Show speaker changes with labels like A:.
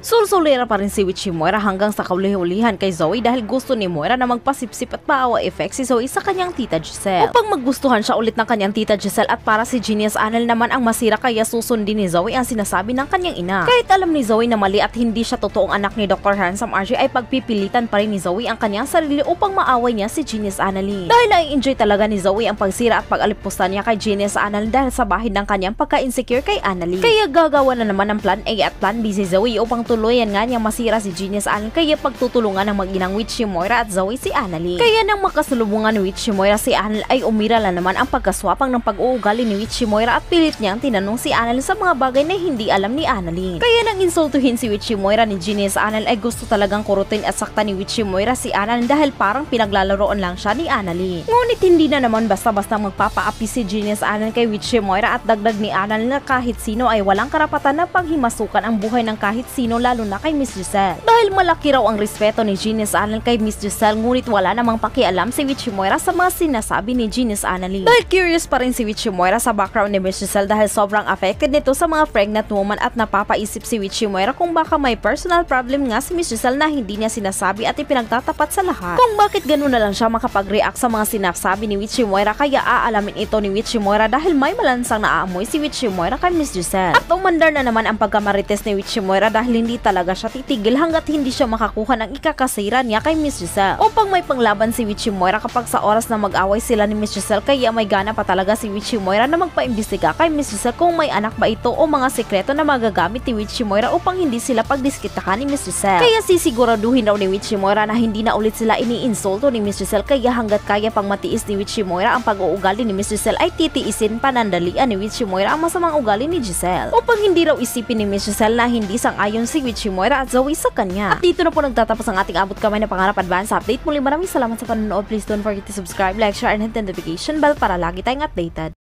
A: Sulsulira pa rin si Witchy Moira hanggang sa kauli-ulihan kay Zoe dahil gusto ni Moira na magpasipsip at paawa effect si Zoe sa kanyang tita Giselle. Upang maggustuhan siya ulit ng kanyang tita Giselle at para si Genius Anel naman ang masira kaya susundin ni Zoe ang sinasabi ng kanyang ina. Kahit alam ni Zoe na mali at hindi siya totoong anak ni Dr. Handsome RJ ay pagpipilitan pa rin ni Zoe ang kanyang sarili upang maaway niya si Genius Annalyn. Dahil nai-enjoy talaga ni Zoe ang pagsira at pag-alipusta niya kay Genius Annalyn dahil sa bahid ng kanyang pagka-insecure kay Annalyn. Kaya gagawa na naman ng plan A at plan B si Zoe upang tuluyan nga niyang masira si Genius Annalyn kaya pagtutulungan ng mag-inang Witchy Moira at Zoe si Annalyn. Kaya nang makasalubungan ni Witchy Moira si Annalyn ay umira na naman ang pagkaswapang ng pag-uugali ni Witchy Moira at pilit niyang tinanong si Annalyn sa mga bagay na hindi alam ni Annalyn. Kaya nang insultuhin si Witchy Moira ni Genius Annalyn ay gusto talagang kurutin at sakta ni Witchy Moira si Annalyn dahil parang pinaglalaroan lang siya ni Annalyn. Ngunit hindi na naman basta-basta magpapaapi si Genius Annalyn kay Witchy Moira at dagdag ni Annalyn na kahit sino ay walang karapatan na paghimasukan ang buhay ng kahit sino lalo na kay Miss Giselle. Dahil malaki raw ang respeto ni Genius Annalyn kay Miss Giselle ngunit wala namang pakialam si Witchy Moira sa mga sinasabi ni Genius Annalyn. Dahil curious pa rin si Witchy Moira sa background ni Miss Giselle dahil sobrang affected nito sa mga pregnant woman at napapaisip si Witchy Moira kung baka may personal problem nga si Miss Giselle na hindi niya sinasabi at ipinagtatapat sa lahat. Kung bakit ganun na lang siya makapag-react sa mga sinasabi ni Witchy Moira kaya aalamin ito ni Witchy Moira dahil may malansang naaamoy si Witchy Moira kay Miss Giselle. At umandar na naman ang pagkamarites ni Witchy Moira dahil hindi talaga siya titigil hanggat hindi siya makakuha ng ikakasira niya kay Miss Giselle. Upang may panglaban si Witchy Moira kapag sa oras na mag-away sila ni Miss Giselle kaya may gana pa talaga si Witchy Moira na magpaimbestiga kay Miss Giselle kung may anak ba ito o mga sekreto na magagamit ni Witchy Moira upang hindi sila pagdiskitahan ni Miss Giselle. Kaya sisiguraduhin daw ni Witchy Moira na hindi na ulit sila iniinsulto ni Miss Giselle kaya hanggat kaya pang matiis ni Witchy Moira ang pag-uugali ni Miss Giselle ay titiisin panandalian ni Witchy Moira ang masamang ugali ni Giselle. Upang hindi raw isipin ni Miss Giselle na hindi sang-ayon si Witchy Moira at Zoe sa kanya. At dito na po nagtatapos ang ating abot kamay na pangarap advance update. Muli maraming salamat sa panonood. Please don't forget to subscribe, like, share, and hit the notification bell para lagi tayong updated.